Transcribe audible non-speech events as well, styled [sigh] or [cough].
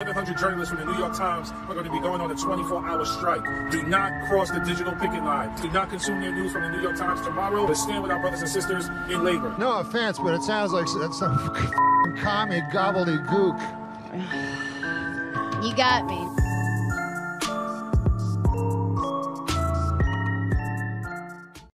700 journalists from the New York Times are going to be going on a 24-hour strike. Do not cross the digital picket line. Do not consume their news from the New York Times tomorrow. But stand with our brothers and sisters in labor. No offense, but it sounds like that's some [laughs] commie gobbledygook. You got me.